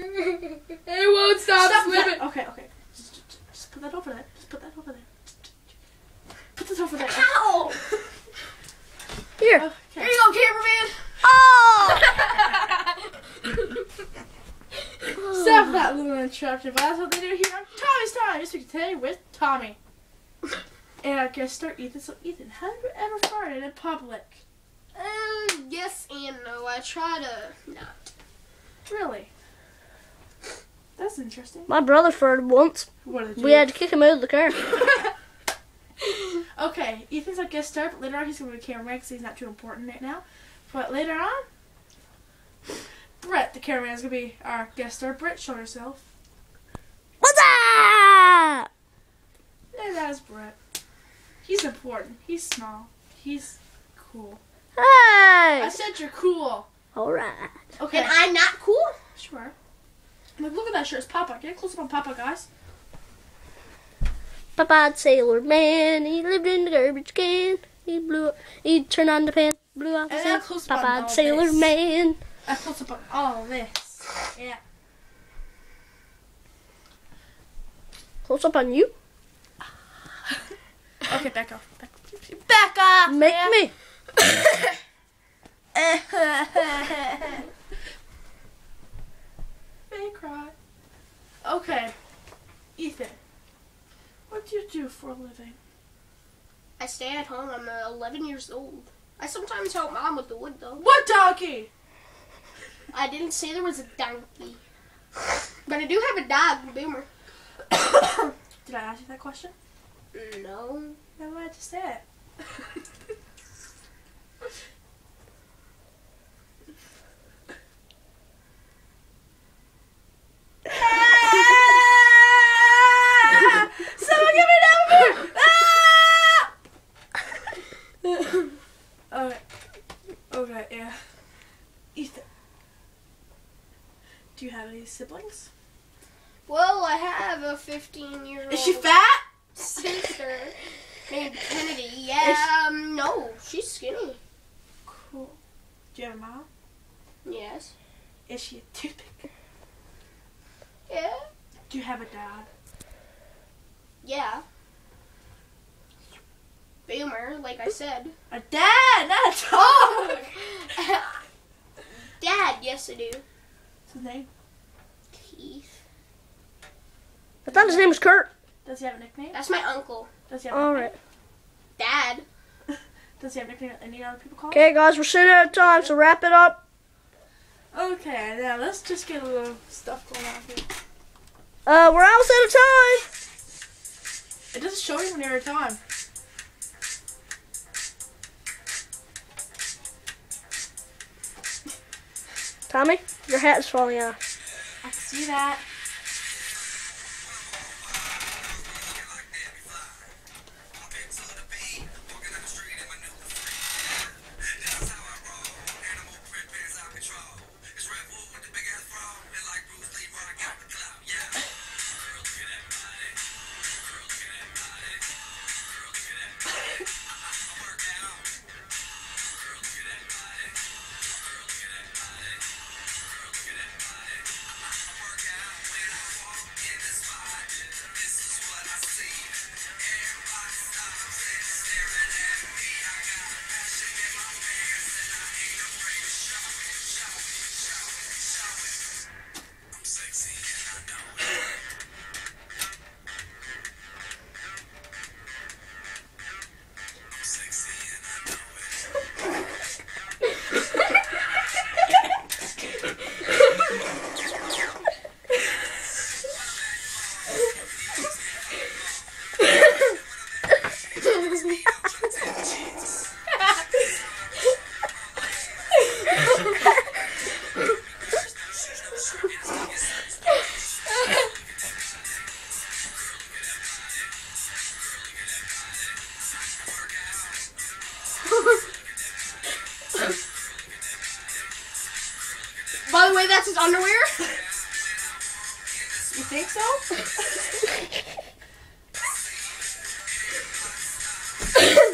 It won't stop, Stop slipping. that. Okay, okay. Just, just, just put that over there. Just put that over there. Put this over there. Ow! Here. Okay. Here you go, cameraman. Oh! Stop that little interruption, but that's what they do here on Tommy's Time. This week today with Tommy. And our guest star Ethan. So Ethan, have you ever farted in public? Um, yes and no. I try to not. Really? That's interesting. My brother farted once. What did you We had to kick him out of the car. Okay, Ethan's our guest star, but later on he's going to be a cameraman because he's not too important right now. But later on, Brett, the cameraman, is going to be our guest star. Brett, show yourself. What's up? And that's Brett. He's important. He's small. He's cool. Hey! I said you're cool. All right. Okay. And I'm not cool. Sure. Look, look at that shirt. It's Popeye. Get close up on Popeye, guys. Popeye sailor man, he lived in the garbage can. He blew up, he turned on the pan. blew off his head. close up on Popeye sailor this. man. I close up on all this. Yeah. Close up on you. Okay, back off. Back, back off. Make man. me. May cry. Okay, Ethan. What do you do for a living? I stay at home. I'm uh, 11 years old. I sometimes help mom with the wood though. What donkey? I didn't say there was a donkey, but I do have a dog, Boomer. Did I ask you that question? No. No, I just said. Someone give me a number! Ah! okay. Okay, yeah. Ethan. Do you have any siblings? Well, I have a 15 year old Is she fat? sister named Kennedy. Yeah, um, no, she's skinny. Cool. Do you have a mom? Yes. Is she a toothpick? Yeah. Do you have a dad? Yeah. Boomer, like I said. A dad, not a dog. Dad, yes I do. What's his name? Keith. I thought his name was Kurt. Does he have a nickname? That's my uncle. Does he have a All nickname? right. Dad. Does he have a nickname that any other people call him? Okay, guys, we're soon out of time, so wrap it up. Okay, now let's just get a little stuff going on here. Uh, we're almost out of time. It doesn't show you when you're out of time. Tommy, your hat is falling off. See that. his underwear? you think so?